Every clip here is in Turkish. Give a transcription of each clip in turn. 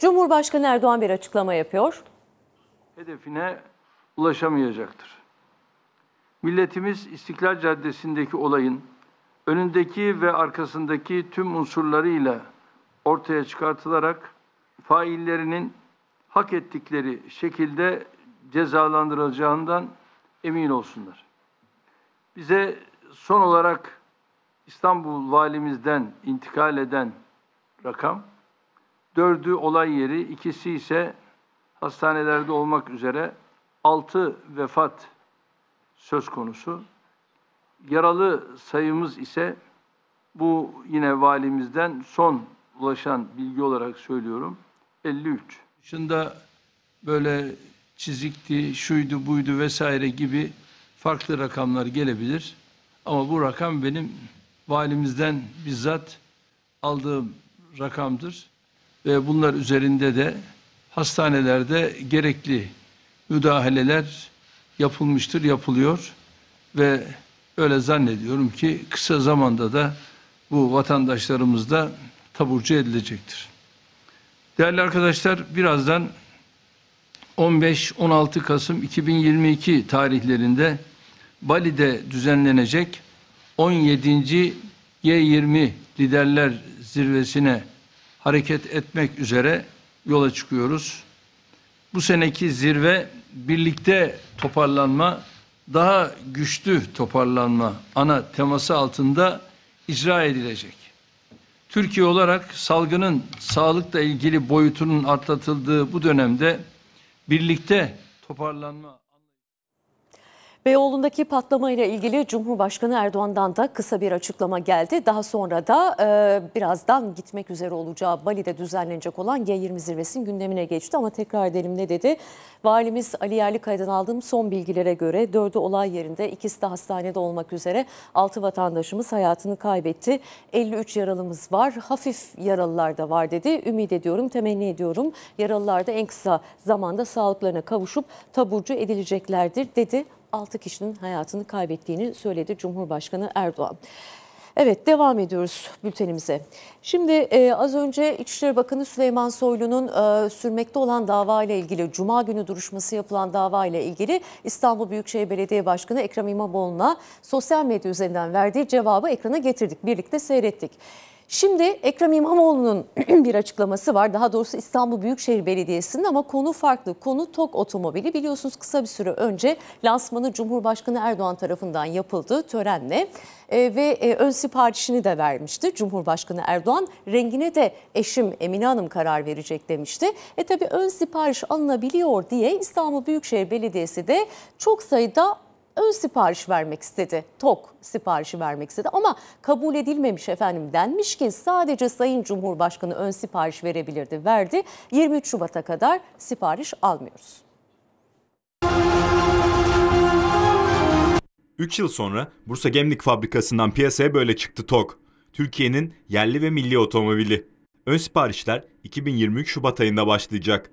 Cumhurbaşkanı Erdoğan bir açıklama yapıyor. Hedefine ulaşamayacaktır. Milletimiz İstiklal Caddesi'ndeki olayın önündeki ve arkasındaki tüm unsurlarıyla ortaya çıkartılarak faillerinin hak ettikleri şekilde cezalandırılacağından emin olsunlar. Bize son olarak İstanbul valimizden intikal eden rakam, dördü olay yeri, ikisi ise hastanelerde olmak üzere altı vefat söz konusu. Yaralı sayımız ise bu yine valimizden son ulaşan bilgi olarak söylüyorum 53. Dışında böyle çizikti, şuydu, buydu vesaire gibi farklı rakamlar gelebilir. Ama bu rakam benim valimizden bizzat aldığım rakamdır. Ve bunlar üzerinde de hastanelerde gerekli müdahaleler yapılmıştır, yapılıyor ve öyle zannediyorum ki kısa zamanda da bu vatandaşlarımız da taburcu edilecektir. Değerli arkadaşlar birazdan 15-16 Kasım 2022 tarihlerinde Bali'de düzenlenecek 17. Y20 liderler zirvesine hareket etmek üzere yola çıkıyoruz. Bu seneki zirve birlikte toparlanma, daha güçlü toparlanma ana teması altında icra edilecek. Türkiye olarak salgının sağlıkla ilgili boyutunun atlatıldığı bu dönemde birlikte toparlanma Beyoğlu'ndaki patlama ile ilgili Cumhurbaşkanı Erdoğan'dan da kısa bir açıklama geldi. Daha sonra da e, birazdan gitmek üzere olacağı Bali'de düzenlenecek olan G20 zirvesinin gündemine geçti. Ama tekrar edelim ne dedi? Valimiz Ali Yerlikaya'dan aldığım son bilgilere göre dördü olay yerinde ikisi de hastanede olmak üzere 6 vatandaşımız hayatını kaybetti. 53 yaralımız var. Hafif yaralılar da var dedi. Ümit ediyorum, temenni ediyorum. Yaralılar da en kısa zamanda sağlıklarına kavuşup taburcu edileceklerdir dedi. 6 kişinin hayatını kaybettiğini söyledi Cumhurbaşkanı Erdoğan. Evet devam ediyoruz bültenimize. Şimdi e, az önce İçişleri Bakanı Süleyman Soylu'nun e, sürmekte olan dava ile ilgili Cuma günü duruşması yapılan dava ile ilgili İstanbul Büyükşehir Belediye Başkanı Ekrem İmamoğlu'na sosyal medya üzerinden verdiği cevabı ekrana getirdik. Birlikte seyrettik. Şimdi Ekrem İmamoğlu'nun bir açıklaması var. Daha doğrusu İstanbul Büyükşehir Belediyesi'nin ama konu farklı. Konu TOK otomobili. Biliyorsunuz kısa bir süre önce lansmanı Cumhurbaşkanı Erdoğan tarafından yapıldı törenle. E, ve e, ön siparişini de vermişti Cumhurbaşkanı Erdoğan. Rengine de eşim Emine Hanım karar verecek demişti. E tabi ön sipariş alınabiliyor diye İstanbul Büyükşehir Belediyesi de çok sayıda ön sipariş vermek istedi. TOK siparişi vermek istedi ama kabul edilmemiş efendim denmiş ki sadece Sayın Cumhurbaşkanı ön sipariş verebilirdi. Verdi. 23 Şubat'a kadar sipariş almıyoruz. 3 yıl sonra Bursa Gemlik fabrikasından piyasaya böyle çıktı TOG. Türkiye'nin yerli ve milli otomobili. Ön siparişler 2023 Şubat ayında başlayacak.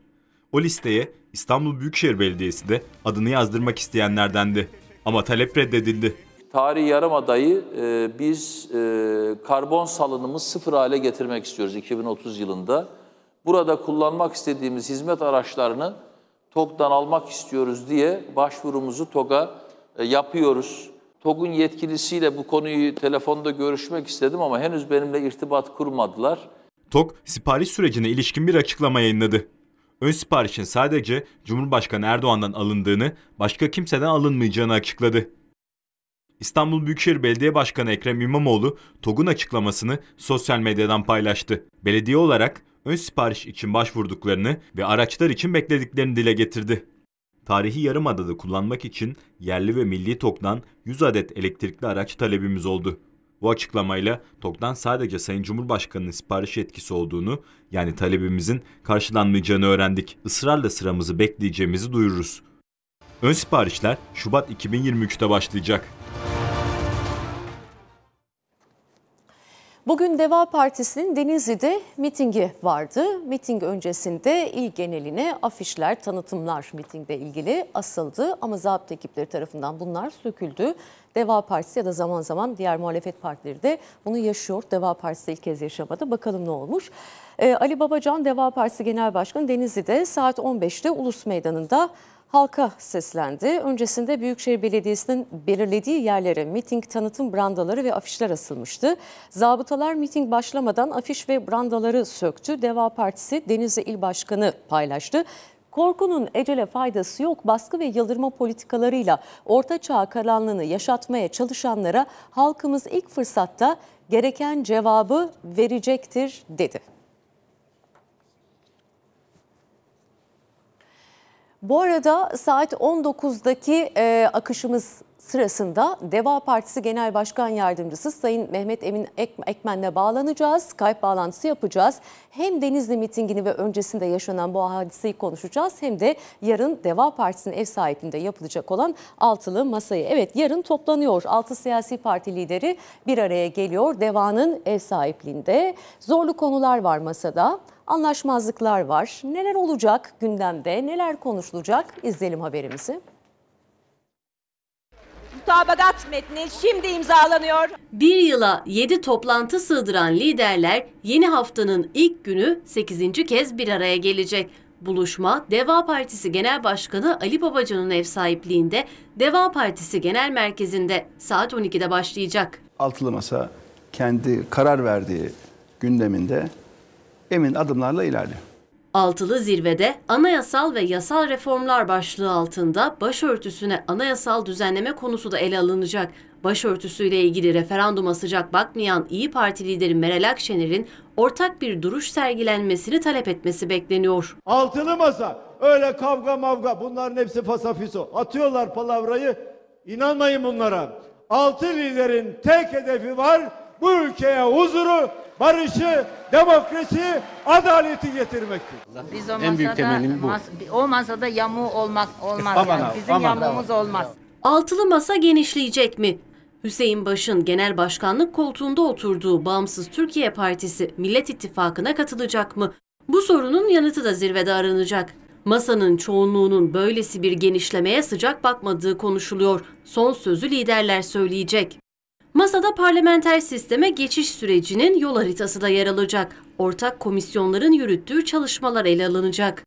O listeye İstanbul Büyükşehir Belediyesi de adını yazdırmak isteyenlerdendi. Ama talep reddedildi. Tarihi Yarımada'yı e, biz e, karbon salınımı sıfır hale getirmek istiyoruz 2030 yılında. Burada kullanmak istediğimiz hizmet araçlarını TOG'dan almak istiyoruz diye başvurumuzu TOG'a e, yapıyoruz. TOG'un yetkilisiyle bu konuyu telefonda görüşmek istedim ama henüz benimle irtibat kurmadılar. TOG sipariş sürecine ilişkin bir açıklama yayınladı ön siparişin sadece Cumhurbaşkanı Erdoğan'dan alındığını, başka kimseden alınmayacağını açıkladı. İstanbul Büyükşehir Belediye Başkanı Ekrem İmamoğlu TOG'un açıklamasını sosyal medyadan paylaştı. Belediye olarak ön sipariş için başvurduklarını ve araçlar için beklediklerini dile getirdi. Tarihi Yarımada'da kullanmak için yerli ve milli TOG'dan 100 adet elektrikli araç talebimiz oldu. Bu açıklamayla TOK'tan sadece Sayın Cumhurbaşkanı'nın sipariş etkisi olduğunu yani talebimizin karşılanmayacağını öğrendik. Israrla sıramızı bekleyeceğimizi duyururuz. Ön siparişler Şubat 2023'te başlayacak. Bugün Deva Partisi'nin Denizli'de mitingi vardı. Miting öncesinde il geneline afişler, tanıtımlar mitingde ilgili asıldı ama zabıt ekipleri tarafından bunlar söküldü. Deva Partisi ya da zaman zaman diğer muhalefet partileri de bunu yaşıyor. Deva Partisi ilk kez yaşamadı. Bakalım ne olmuş. Ee, Ali Babacan Deva Partisi Genel Başkanı Denizli'de saat 15'te Ulus Meydanı'nda halka seslendi. Öncesinde Büyükşehir Belediyesi'nin belirlediği yerlere miting tanıtım brandaları ve afişler asılmıştı. Zabıtalar miting başlamadan afiş ve brandaları söktü. Deva Partisi Denizli İl Başkanı paylaştı. Korkunun ecele faydası yok. Baskı ve yıldırma politikalarıyla orta çağ karanlığını yaşatmaya çalışanlara halkımız ilk fırsatta gereken cevabı verecektir dedi. Bu arada saat 19'daki e, akışımız sırasında Deva Partisi Genel Başkan Yardımcısı Sayın Mehmet Emin Ek- Ekmen'le bağlanacağız. Skype bağlantısı yapacağız. Hem Denizli mitingini ve öncesinde yaşanan bu hadiseyi konuşacağız. Hem de yarın Deva Partisi'nin ev sahipliğinde yapılacak olan altılı masayı. Evet yarın toplanıyor. Altı siyasi parti lideri bir araya geliyor. Deva'nın ev sahipliğinde. Zorlu konular var masada anlaşmazlıklar var. Neler olacak gündemde, neler konuşulacak? İzleyelim haberimizi. Mutabakat metni şimdi imzalanıyor. Bir yıla 7 toplantı sığdıran liderler yeni haftanın ilk günü 8. kez bir araya gelecek. Buluşma Deva Partisi Genel Başkanı Ali Babacan'ın ev sahipliğinde Deva Partisi Genel Merkezi'nde saat 12'de başlayacak. altılı masa kendi karar verdiği gündeminde emin adımlarla ilerliyor. Altılı zirvede anayasal ve yasal reformlar başlığı altında başörtüsüne anayasal düzenleme konusu da ele alınacak. Başörtüsüyle ilgili referanduma sıcak bakmayan İyi Parti lideri Meral Akşener'in ortak bir duruş sergilenmesini talep etmesi bekleniyor. Altılı masa. Öyle kavga mavga bunların hepsi fasafiso. Atıyorlar palavrayı. İnanmayın bunlara. Altı liderin tek hedefi var. Bu ülkeye huzuru, barışı, demokrasi, adaleti getirmektir. Biz o en büyük temelim bu. o masada yamu olmak olmaz. yani. Bizim yamuğumuz olmaz. Altılı masa genişleyecek mi? Hüseyin Baş'ın genel başkanlık koltuğunda oturduğu Bağımsız Türkiye Partisi Millet İttifakı'na katılacak mı? Bu sorunun yanıtı da zirvede aranacak. Masanın çoğunluğunun böylesi bir genişlemeye sıcak bakmadığı konuşuluyor. Son sözü liderler söyleyecek. Masada parlamenter sisteme geçiş sürecinin yol haritası da yer alacak. Ortak komisyonların yürüttüğü çalışmalar ele alınacak.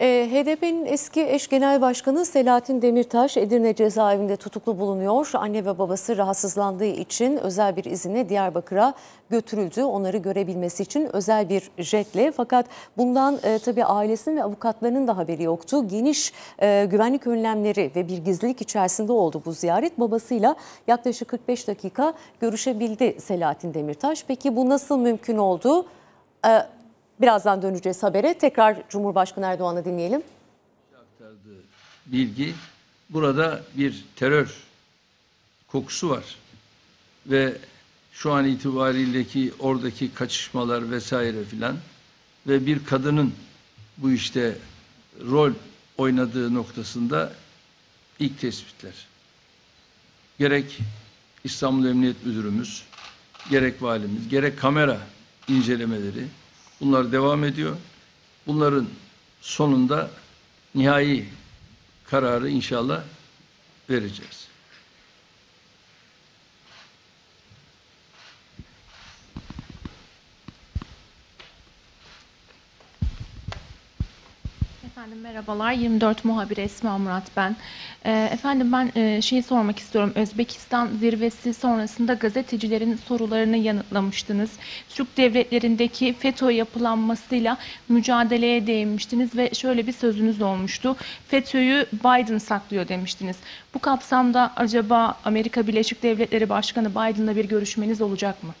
HDP'nin eski eş genel başkanı Selahattin Demirtaş Edirne cezaevinde tutuklu bulunuyor. Anne ve babası rahatsızlandığı için özel bir izinle Diyarbakır'a götürüldü. Onları görebilmesi için özel bir jetle. Fakat bundan e, tabii ailesinin ve avukatlarının da haberi yoktu. Geniş e, güvenlik önlemleri ve bir gizlilik içerisinde oldu bu ziyaret. Babasıyla yaklaşık 45 dakika görüşebildi Selahattin Demirtaş. Peki bu nasıl mümkün oldu? Ee, Birazdan döneceğiz habere. Tekrar Cumhurbaşkanı Erdoğan'ı dinleyelim. aktardığı bilgi burada bir terör kokusu var ve şu an itibarindeki oradaki kaçışmalar vesaire filan ve bir kadının bu işte rol oynadığı noktasında ilk tespitler. Gerek İstanbul Emniyet Müdürümüz, gerek valimiz, gerek kamera incelemeleri bunlar devam ediyor. Bunların sonunda nihai kararı inşallah vereceğiz. Efendim merhabalar. 24 muhabir Esma Murat ben. Ee, efendim ben e, şeyi sormak istiyorum. Özbekistan zirvesi sonrasında gazetecilerin sorularını yanıtlamıştınız. Türk devletlerindeki FETÖ yapılanmasıyla mücadeleye değinmiştiniz ve şöyle bir sözünüz olmuştu. FETÖ'yü Biden saklıyor demiştiniz. Bu kapsamda acaba Amerika Birleşik Devletleri Başkanı Biden'la bir görüşmeniz olacak mı?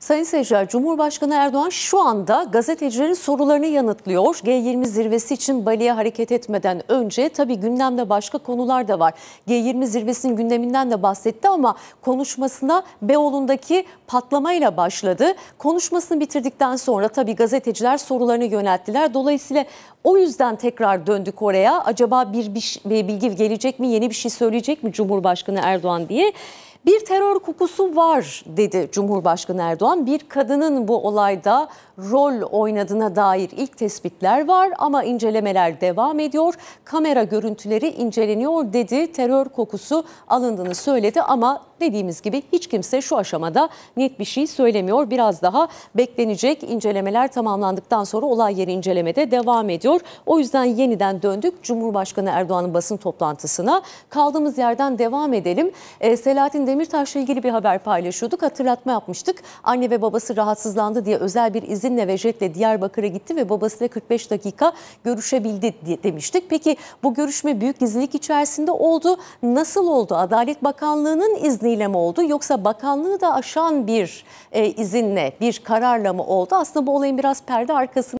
Sayın seyirciler, Cumhurbaşkanı Erdoğan şu anda gazetecilerin sorularını yanıtlıyor. G20 zirvesi için Bali'ye hareket etmeden önce tabii gündemde başka konular da var. G20 zirvesinin gündeminden de bahsetti ama konuşmasına Beyoğlu'ndaki patlamayla başladı. Konuşmasını bitirdikten sonra tabii gazeteciler sorularını yönelttiler. Dolayısıyla o yüzden tekrar döndük oraya. Acaba bir, bir, bir bilgi gelecek mi, yeni bir şey söyleyecek mi Cumhurbaşkanı Erdoğan diye. Bir terör kokusu var dedi Cumhurbaşkanı Erdoğan. Bir kadının bu olayda rol oynadığına dair ilk tespitler var ama incelemeler devam ediyor. Kamera görüntüleri inceleniyor dedi. Terör kokusu alındığını söyledi ama dediğimiz gibi hiç kimse şu aşamada net bir şey söylemiyor. Biraz daha beklenecek. İncelemeler tamamlandıktan sonra olay yeri incelemede devam ediyor. O yüzden yeniden döndük Cumhurbaşkanı Erdoğan'ın basın toplantısına. Kaldığımız yerden devam edelim. Ee, Selahattin Demirtaş'la ilgili bir haber paylaşıyorduk. Hatırlatma yapmıştık. Anne ve babası rahatsızlandı diye özel bir izinle ve jetle Diyarbakır'a gitti ve babasıyla 45 dakika görüşebildi diye demiştik. Peki bu görüşme büyük gizlilik içerisinde oldu. Nasıl oldu? Adalet Bakanlığı'nın izniyle mi oldu yoksa bakanlığı da aşan bir e, izinle, bir kararla mı oldu? Aslında bu olayın biraz perde arkası